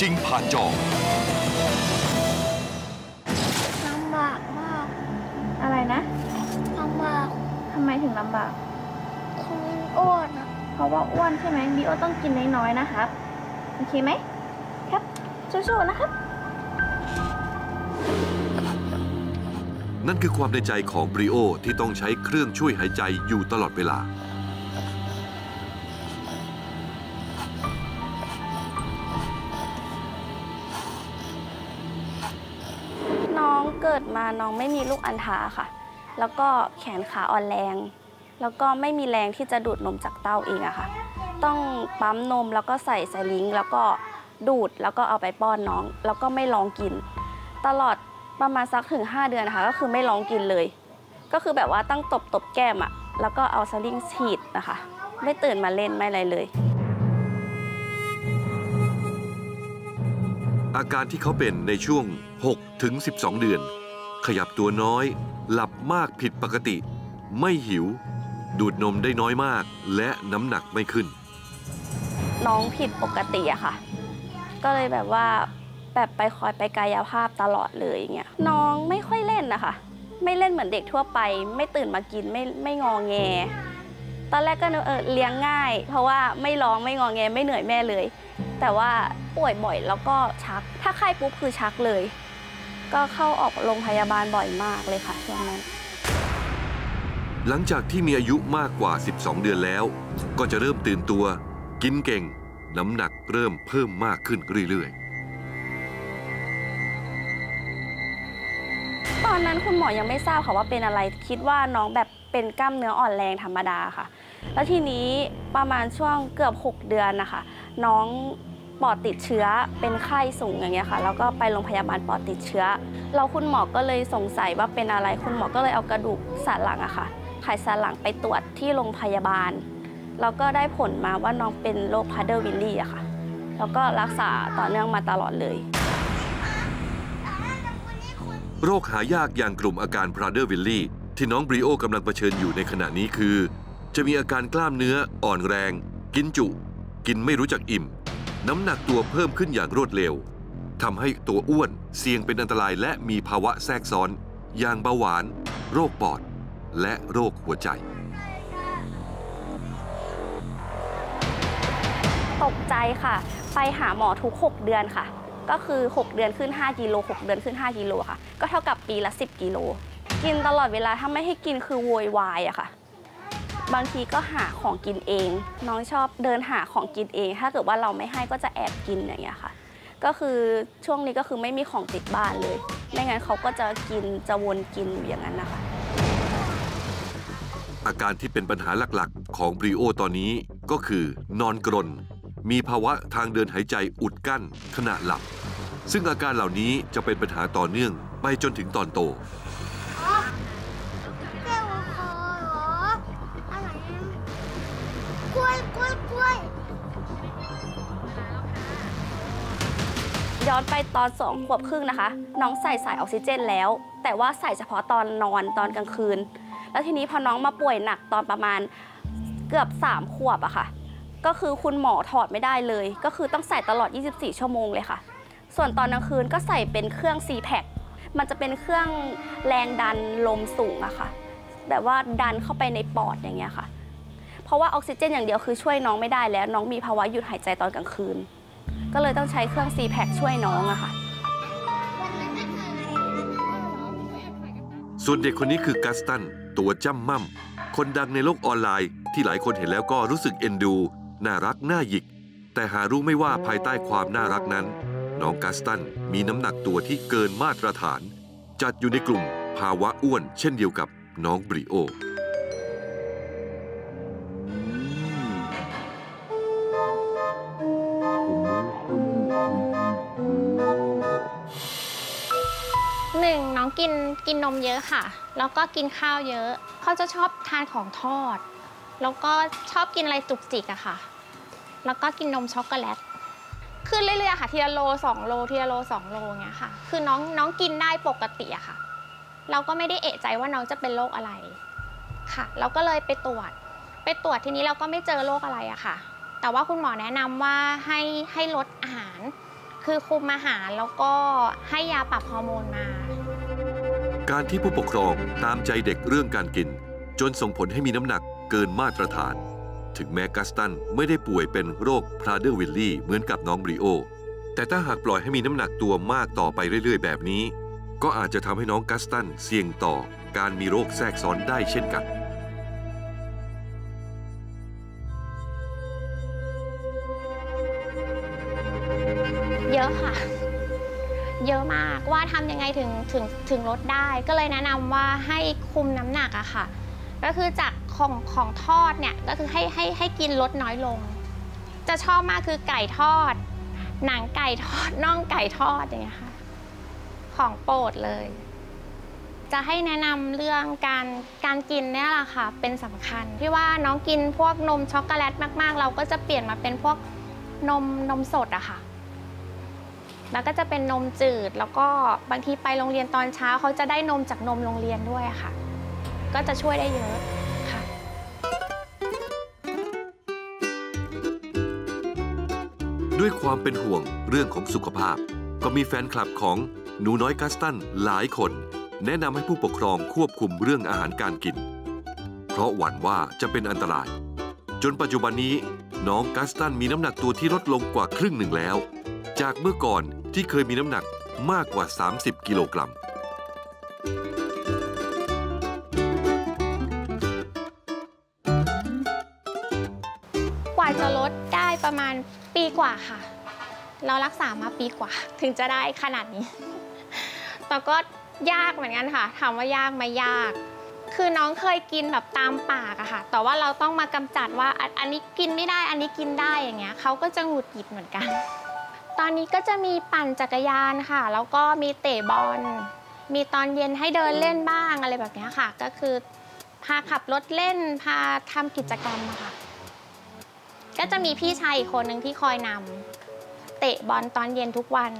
จริงผ่านจอลำบากมากอะไรนะลำบากทำไมถึงลำบากคนอ้วนอะเพราะว่าอ้วนใช่ไหมบีโอต้องกินน้อยๆนะครับ โอเคไหมครับสู้ๆนะครับ นั่นคือความในใจของบริโอที่ต้องใช้เครื่องช่วยหายใจอยู่ตลอดเวลา มาน้องไม่มีลูกอัณฑาค่ะ แล้วก็แขนขาอ่อนแรง แล้วก็ไม่มีแรงที่จะดูดนมจากเต้าเองอะค่ะ ต้องปั๊มนมแล้วก็ใส่ไซลิงแล้วก็ดูดแล้วก็เอาไปป้อนน้อง แล้วก็ไม่ลองกิน ตลอดประมาณสักถึง 5 เดือนนะคะก็คือไม่ลองกินเลย ก็คือแบบว่าตั้งตบตบแก้มอะแล้วก็เอาสลิงฉีดนะคะ ไม่ตื่นมาเล่นไม่อะไรเลย อาการที่เขาเป็นในช่วง6ถึง12 เดือน ขยับตัวน้อย หลับมากผิดปกติ ไม่หิว ดูดนมได้น้อยมาก และน้ำหนักไม่ขึ้น น้องผิดปกติอะค่ะ ก็เลยแบบว่าแบบไปคอยไปกายภาพตลอดเลยอย่างเงี้ยน้องไม่ค่อยเล่นนะคะ ไม่เล่นเหมือนเด็กทั่วไป ไม่ตื่นมากินไม่ไม่งองแง ตอนแรกก็เออเลี้ยงง่าย เพราะว่าไม่ร้องไม่งองแงไม่เหนื่อยแม่เลย แต่ว่าป่วยบ่อยแล้วก็ชัก ถ้าไข้ปุ๊บคือชักเลย ก็เข้าออกโรงพยาบาลบ่อยมากเลยค่ะช่วงนั้น หลังจากที่มีอายุมากกว่า 12 เดือนแล้ว ก็จะเริ่มตื่นตัว กินเก่ง น้ำหนักเริ่มเพิ่มมากขึ้นเรื่อยตอนนั้นคุณหมอยังไม่ทราบค่ะว่าเป็นอะไรคิดว่าน้องแบบเป็นกล้ามเนื้ออ่อนแรงธรรมดาค่ะ แล้วทีนี้ประมาณช่วงเกือบ 6 เดือนนะคะ น้อง ปอดติดเชื้อเป็นไข้สูงอย่างเงี้ยค่ะ แล้วก็ไปโรงพยาบาลปอดติดเชื้อ เราคุณหมอก็เลยสงสัยว่าเป็นอะไรคุณหมอก็เลยเอากระดูกสันหลังอะค่ะไขสันหลังไปตรวจที่โรงพยาบาล แล้วก็ได้ผลมาว่าน้องเป็นโรคพราเดอร์วิลลี่อะค่ะ แล้วก็รักษาต่อเนื่องมาตลอดเลย โรคหายากอย่างกลุ่มอาการพราเดอร์วิลลี่ที่น้องบริโอกำลังเผชิญอยู่ในขณะนี้คือ จะมีอาการกล้ามเนื้ออ่อนแรง กินจุ กินไม่รู้จักอิ่ม น้ำหนักตัวเพิ่มขึ้นอย่างรวดเร็วทำให้ตัวอ้วนเสี่ยงเป็นอันตรายและมีภาวะแทรกซ้อน อย่างเบาหวาน โรคปอด และโรคหัวใจ ตกใจค่ะ ไปหาหมอทุก 6 เดือนค่ะ ก็คือ 6 เดือนขึ้น 5กิโล6เดือนขึ้น 5กิโลค่ะ ก็เท่ากับปีละ 10 กิโล กินตลอดเวลาถ้าไม่ให้กินคือโวยวายอะค่ะ บางทีก็หาของกินเอง น้องชอบเดินหาของกินเอง ถ้าเกิดว่าเราไม่ให้ก็จะแอบกินอย่างเงี้ยค่ะ ก็คือช่วงนี้ก็คือไม่มีของติดบ้านเลย ไม่งั้นเขาก็จะกินจะวนกินอย่างนั้นนะคะ อาการที่เป็นปัญหาหลักๆ ของบริโอตอนนี้ก็คือนอนกรน มีภาวะทางเดินหายใจอุดกั้นขณะหลับ ซึ่งอาการเหล่านี้จะเป็นปัญหาต่อเนื่องไปจนถึงตอนโต ย้อนไปตอนสองขวบครึ่งนะคะ น้องใส่สายออกซิเจนแล้ว แต่ว่าใส่เฉพาะตอนนอนตอนกลางคืน แล้วทีนี้พอน้องมาป่วยหนักตอนประมาณเกือบ3ขวบอะค่ะ ก็คือคุณหมอถอดไม่ได้เลย ก็คือต้องใส่ตลอด 24 ชั่วโมงเลยค่ะ ส่วนตอนกลางคืนก็ใส่เป็นเครื่อง c p a c มันจะเป็นเครื่องแรงดันลมสูงอะค่ะ แบบว่าดันเข้าไปในปอดอย่างเงี้ยค่ะ เพราะว่าออกซิเจนอย่างเดียวคือช่วยน้องไม่ได้แล้ว น้องมีภาวะหยุดหายใจตอนกลางคืน ก็เลยต้องใช้เครื่อง c p a c ช่วยน้องอะค่ะ ส่วนเด็กคนนี้คือกัสตัน ตัวจ้ำม่ำคนดังในโลกออนไลน์ ที่หลายคนเห็นแล้วก็รู้สึกเอ็นดู น่ารัก น่าหยิก แต่หารู้ไม่ว่าภายใต้ความน่ารักนั้น น้องกัสตันมีน้ำหนักตัวที่เกินมาตรฐาน จัดอยู่ในกลุ่มภาวะอ้วนเช่นเดียวกับน้องบริโอ หนึ่งน้องกินกินนมเยอะค่ะ แล้วก็กินข้าวเยอะ เขาจะชอบทานของทอด แล้วก็ชอบกินอะไรจุกจิกอะค่ะ แล้วก็กินนมช็อกโกแลต ขึ้นเรื่อยๆค่ะทีละโลสองโลทีละโลสองโลเงี้ยค่ะ คือน้องน้องกินได้ปกติอะค่ะ เราก็ไม่ได้เอะใจว่าน้องจะเป็นโรคอะไรค่ะ เราก็เลยไปตรวจ ไปตรวจทีนี้เราก็ไม่เจอโรคอะไรอะค่ะ แต่ว่าคุณหมอแนะนำว่าให้ให้ลดอาหารคือคุมอาหารแล้วก็ให้ยาปรับฮอร์โมนมา การที่ผู้ปกครองตามใจเด็กเรื่องการกิน จนส่งผลให้มีน้ำหนักเกินมาตรฐาน ถึงแม้กัสตันไม่ได้ป่วยเป็นโรคพราเดอร์วิลลี่เหมือนกับน้องบริโอ แต่ถ้าหากปล่อยให้มีน้ำหนักตัวมากต่อไปเรื่อย ๆ แบบนี้ ก็อาจจะทำให้น้องกัสตันเสี่ยงต่อการมีโรคแทรกซ้อนได้เช่นกัน ทำยังไงถึงถึงถึงลดได้ ก็เลยแนะนำว่าให้คุมน้ำหนักอะค่ะ ก็คือจากของของทอดเนี่ยก็คือให้ให้ให้กินลดน้อยลง จะชอบมากคือไก่ทอด หนังไก่ทอดน่องไก่ทอดอย่างเงี้ยค่ะ ของโปรดเลย จะให้แนะนำเรื่องการการกินเนี่ยแหละค่ะ เป็นสำคัญที่ว่าน้องกินพวกนมช็อกโกแลตมากๆ เราก็จะเปลี่ยนมาเป็นพวกนมนมสดอะค่ะ แล้วก็จะเป็นนมจืด แล้วก็บางทีไปโรงเรียนตอนเช้าเขาจะได้นมจากนมโรงเรียนด้วยค่ะ ก็จะช่วยได้เยอะค่ะ ด้วยความเป็นห่วงเรื่องของสุขภาพ ก็มีแฟนคลับของหนูน้อยกัสตันหลายคน แนะนำให้ผู้ปกครองควบคุมเรื่องอาหารการกิน เพราะหวั่นว่าจะเป็นอันตราย จนปัจจุบันนี้น้องกัสตันมีน้ำหนักตัวที่ลดลงกว่าครึ่งหนึ่งแล้ว จากเมื่อก่อนที่เคยมีน้ำหนักมากกว่า 30 กิโลกรัม กว่าจะลดได้ประมาณปีกว่าค่ะ เรารักษามาปีกว่า ถึงจะได้ขนาดนี้ แต่ก็ยากเหมือนกันค่ะถามว่ายากไหมยาก คือน้องเคยกินแบบตามปากอะค่ะ แต่ว่าเราต้องมากำจัดว่าอันอันนี้กินไม่ได้ อันนี้กินได้อย่างเงี้ยเขาก็จะหงุดหงิดเหมือนกัน ตอนนี้ก็จะมีปั่นจักรยานค่ะ แล้วก็มีเตะบอล มีตอนเย็นให้เดินเล่นบ้างอะไรแบบนี้ค่ะ ก็คือพาขับรถเล่น พาทำกิจกรรมค่ะ ก็จะมีพี่ชายอีกคนหนึ่งที่คอยนำเตะบอลตอนเย็นทุกวัน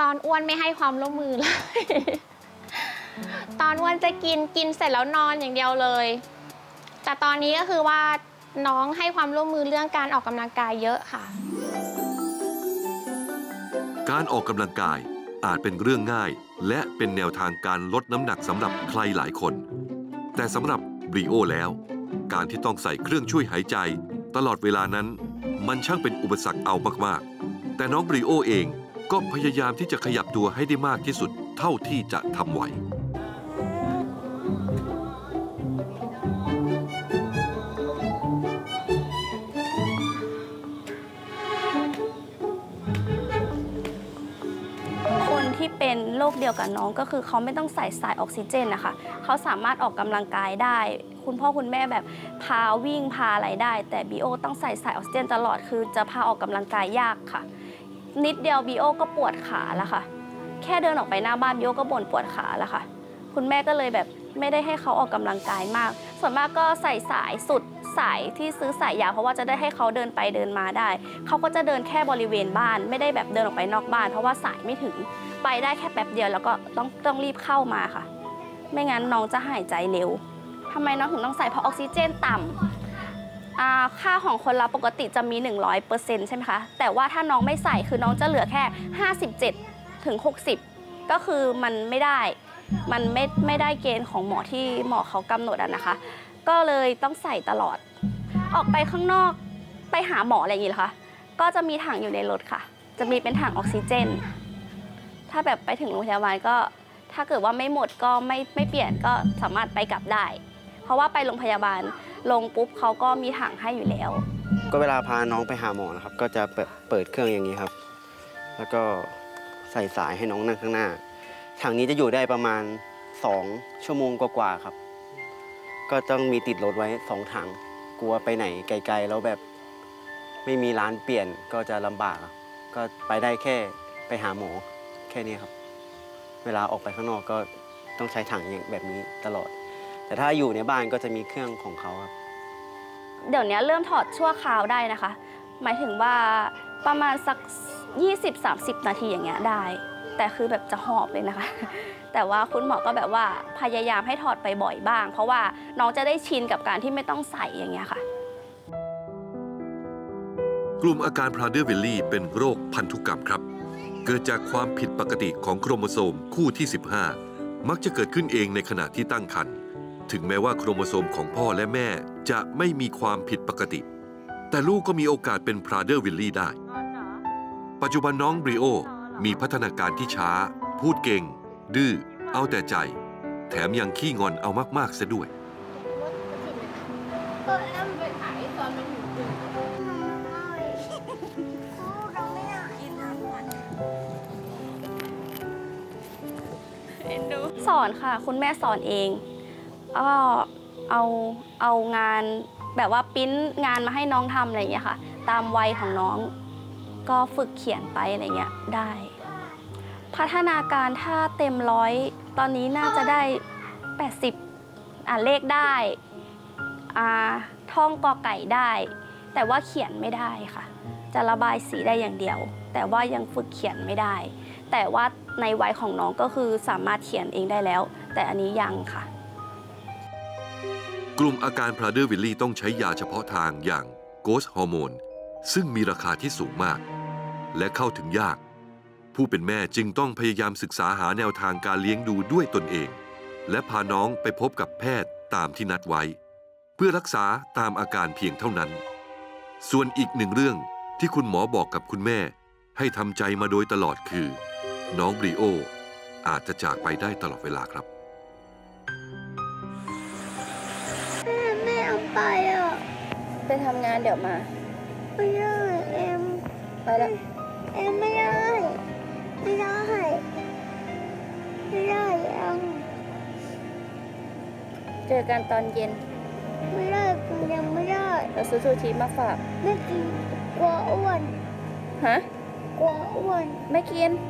ตอนอ้วนไม่ให้ความร่วมมือเลย ตอนอ้วนจะกินกินเสร็จแล้วนอนอย่างเดียวเลย แต่ตอนนี้ก็คือว่าน้องให้ความร่วมมือเรื่องการออกกำลังกายเยอะค่ะ การออกกำลังกายอาจเป็นเรื่องง่าย และเป็นแนวทางการลดน้ำหนักสำหรับใครหลายคน แต่สำหรับบริโอแล้ว การที่ต้องใส่เครื่องช่วยหายใจ ตลอดเวลานั้น มันช่างเป็นอุปสรรคเอามากๆ แต่น้องบริโอเองก็พยายามที่จะขยับตัวให้ได้มากที่สุดเท่าที่จะทำไหว คเดียวกับน้องก็คือเขาไม่ต้องใส่สายออกซิเจนนะคะเขาสามารถออกกำลังกายได้ คุณพ่อคุณแม่แบบพาวิ่งพาอะไรได้ แต่บีโอต้องใส่สายออกซิเจนตลอดคือจะพาออกกำลังกายยากค่ะ นิดเดียวบีโอก็ปวดขาแล้วค่ะ แค่เดินออกไปหน้าบ้านบีโอก็บ่นปวดขาแล้วค่ะ คุณแม่ก็เลยแบบไม่ได้ให้เขาออกกำลังกายมาก ส่วนมากก็ใส่สายสุดสายที่ซื้อสายยาวเพราะว่าจะได้ให้เขาเดินไปเดินมาได้ เขาก็จะเดินแค่บริเวณบ้าน ไม่ได้แบบเดินออกไปนอกบ้าน เพราะว่าสายไม่ถึง ไปได้แค่แป๊บเดียวแล้วก็ต้องต้องรีบเข้ามาค่ะ ไม่งั้นน้องจะหายใจเร็วทำไมน้องถึงต้องใส่เพราะออกซิเจนต่ำอ่าค่าของคนเราปกติจะมี 100%ใช่ไหมคะ แต่ว่าถ้าน้องไม่ใส่คือน้องจะเหลือแค่ 57ถึง60 ก็คือมันไม่ได้ มันไม่ไม่ได้เกณฑ์ของหมอที่หมอเขากำหนดอะนะคะ ก็เลยต้องใส่ตลอด ออกไปข้างนอกไปหาหมออะไรอย่างงี้เหรอคะ ก็จะมีถังอยู่ในรถค่ะ จะมีเป็นถังออกซิเจน ถ้าแบบไปถึงโรงพยาบาลก็ ถ้าเกิดว่าไม่หมดก็ไม่ไม่เปลี่ยนก็สามารถไปกลับได้ เพราะว่าไปโรงพยาบาลลงปุ๊บเขาก็มีถังให้อยู่แล้ว ก็เวลาพาน้องไปหาหมอนะครับ ก็จะเปิดเครื่องอย่างนี้ครับ แล้วก็ใส่สายให้น้องนั่งข้างหน้า ถังนี้จะอยู่ได้ประมาณ 2 ชั่วโมงกว่าๆครับ ก็ต้องมีติดรถไว้ 2 ถัง กลัวไปไหนไกลๆ แล้วแบบไม่มีร้านเปลี่ยนก็จะลำบาก ก็ไปได้แค่ไปหาหมอ แค่นี้ครับ เวลาออกไปข้างนอกก็ต้องใช้ถังอย่างแบบนี้ตลอด แต่ถ้าอยู่ในบ้านก็จะมีเครื่องของเขาครับ เดี๋ยวนี้เริ่มถอดชั่วคราวได้นะคะ หมายถึงว่าประมาณสัก 20-30 นาทีอย่างเงี้ยได้ แต่คือแบบจะหอบเลยนะคะ แต่ว่าคุณหมอก็แบบว่าพยายามให้ถอดไปบ่อยบ้าง เพราะว่าน้องจะได้ชินกับการที่ไม่ต้องใส่อย่างเงี้ยค่ะกลุ่มอาการพราเดอร์วิลลี่เป็นโรคพันธุกรรมครับ เกิดจากความผิดปกติของโครโมโซมคู่ที่ 15 มักจะเกิดขึ้นเองในขณะที่ตั้งครรภ์ถึงแม้ว่าโครโมโซมของพ่อและแม่จะไม่มีความผิดปกติ แต่ลูกก็มีโอกาสเป็นพราเดอร์วิลลี่ได้ ปัจจุบันน้องบริโอ มีพัฒนาการที่ช้า พูดเก่ง ดื้อ เอาแต่ใจ แถมยังขี้งอนเอามากๆซะด้วยเออแอมไปถ่าย สอนค่ะ คุณแม่สอนเองก็เอาเอางานแบบว่าปิ้นงานมาให้น้องทำอะไรอย่างเงี้ยค่ะ ตามวัยของน้อง ก็ฝึกเขียนไปอะไรเงี้ยได้ พัฒนาการถ้าเต็มร้อยตอนนี้น่าจะได้ 80อ่าเลขได้อ่าท่องกอไก่ได้ แต่ว่าเขียนไม่ได้ค่ะ จะระบายสีได้อย่างเดียว แต่ว่ายังฝึกเขียนไม่ได้ แต่ว่า ในวัยของน้องก็คือสามารถเขียนเองได้แล้ว แต่อันนี้ยังค่ะ กลุ่มอาการพราเดอร์วิลลี่ต้องใช้ยาเฉพาะทางอย่างโกสฮอร์โมนซึ่งมีราคาที่สูงมาก และเข้าถึงยาก ผู้เป็นแม่จึงต้องพยายามศึกษาหาแนวทางการเลี้ยงดูด้วยตนเอง และพาน้องไปพบกับแพทย์ตามที่นัดไว้ เพื่อรักษาตามอาการเพียงเท่านั้น ส่วนอีกหนึ่งเรื่องที่คุณหมอบอกกับคุณแม่ ให้ทำใจมาโดยตลอดคือ น้องบริโอ อาจจะจากไปได้ตลอดเวลาครับ แม่ไม่เอาไปอะไปทำงานเดี๋ยวมา ไม่ได้เอ็มไปแล้วเอ็มไม่ได้ ไม่ได้ ไม่ได้เอ็มเจอกันตอนเย็น ไม่ได้กูยังไม่ได้ เราซื้อซูชิมาฝาก ไม่กินกลัวอ้วน ฮะ กลัวอ้วน ไม่กินก